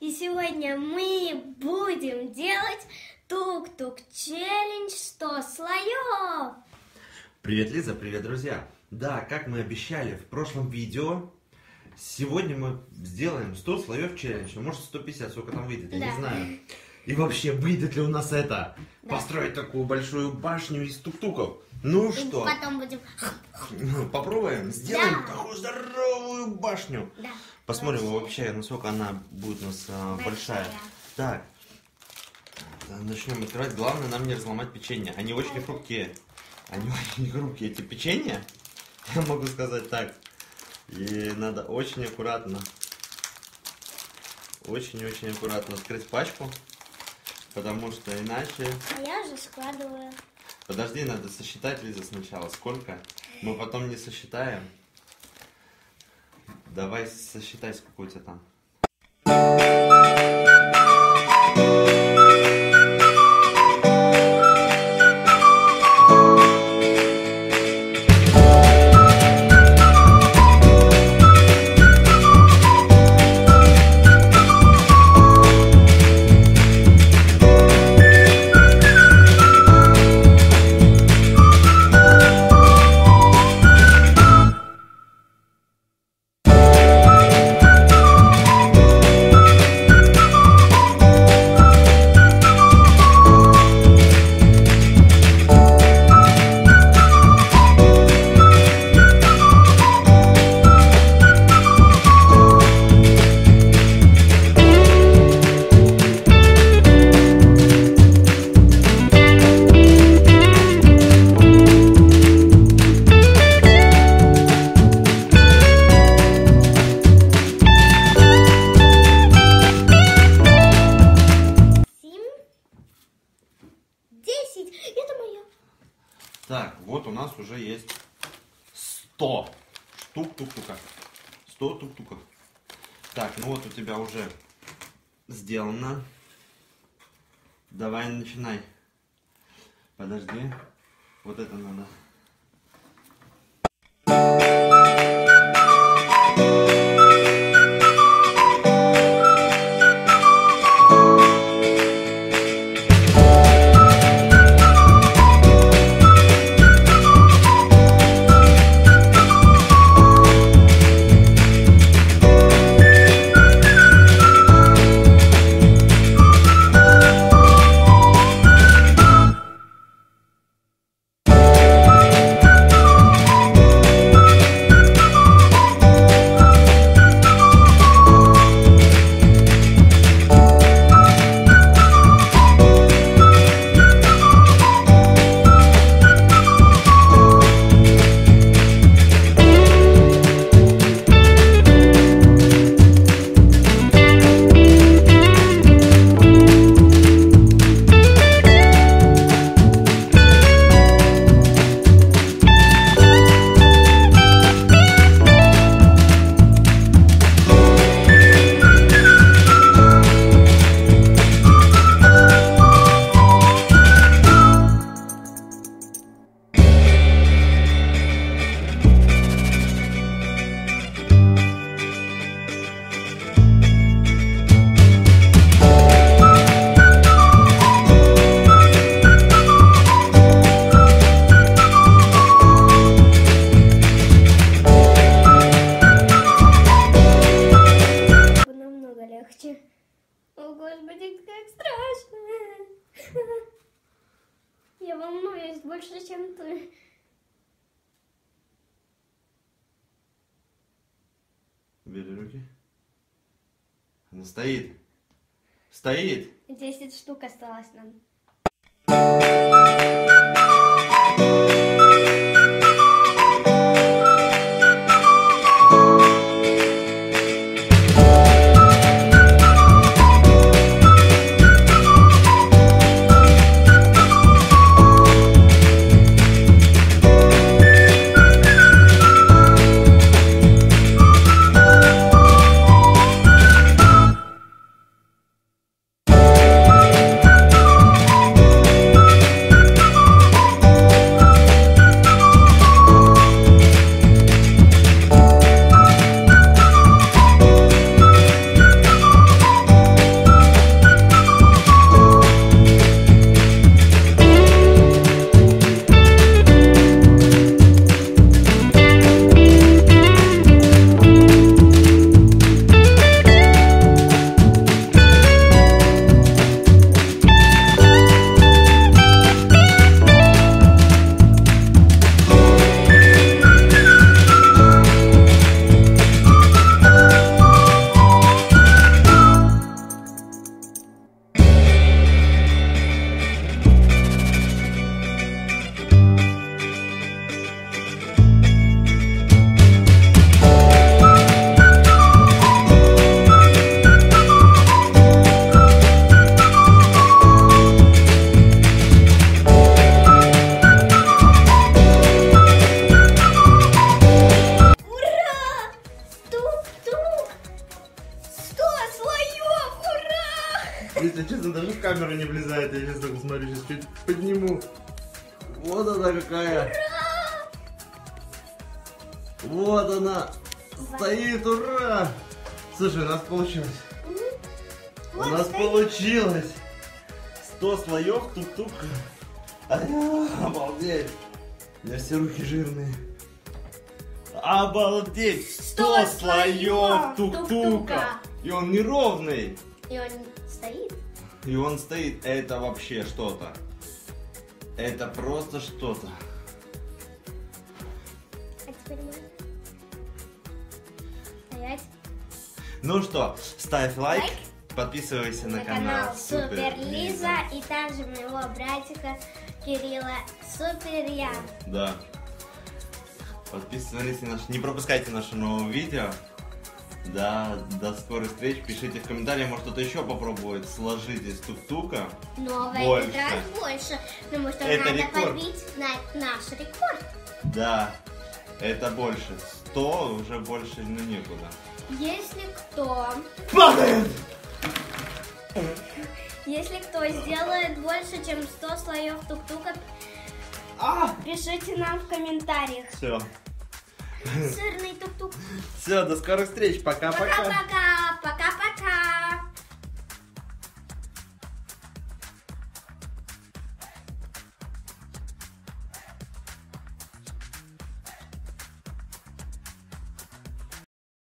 сегодня мы будем делать тук-тук челлендж 100 слоев. Привет, Лиза, привет, друзья. Да, как мы обещали в прошлом видео, сегодня мы сделаем 100 слоев челлендж, ну, может 150, сколько там выйдет, я Да. не знаю. И вообще, выйдет ли у нас это? Да. Построить такую большую башню из тук-туков. Ну И что, потом будем... ну, попробуем, сделаем Да. такую здоровую башню. Да. Посмотрим Вообще. вообще, насколько она будет у нас а, большая. Большая. Так, начнем открывать. Главное нам не разломать печенье. Они очень хрупкие. Они очень хрупкие. Эти печенья, я могу сказать так. И надо очень аккуратно, очень-очень аккуратно открыть пачку. Потому что иначе... А я уже складываю. Подожди, надо сосчитать, Лиза, сначала. Сколько? Мы потом не сосчитаем. Давай сосчитай, сколько у тебя там. 100 штук тук-тука. 100 тук-туков. Так, ну вот у тебя уже сделано. Давай начинай. Подожди. Вот это надо. Господи, как страшно. Я волнуюсь больше, чем ты. Бери руки. Она стоит. Стоит. Десять штук осталось нам. Чуть подниму. Вот она какая. Вот она. Стоит, ура! Слушай, у нас получилось. У нас получилось. 100 слоев тук-тук. Обалдеть. У меня все руки жирные. Обалдеть! 100 100 слоев тук-тука. И он неровный. И он стоит. И он стоит. Это вообще что-то. Это просто что-то. А теперь мы... Стоять. Ну что, ставь лайк, Лайк. подписывайся на, на канал Супер Лиза и также моего братика Кирилла Супер Ян. Да. Подписывайтесь на наш... Не пропускайте наши новые видео. Да, до скорых встреч. Пишите в комментариях, может кто-то еще попробует сложить из тук-тука. Но в этот Больше. раз больше, потому что Это надо рекорд. побить на наш рекорд. Да, это больше. 100 уже больше ну некуда. Если кто, Падает! если кто сделает больше, чем 100 слоев тук-тука, А! пишите нам в комментариях. Все. Сырный тук-тук. Все, до скорых встреч. Пока-пока. Пока-пока.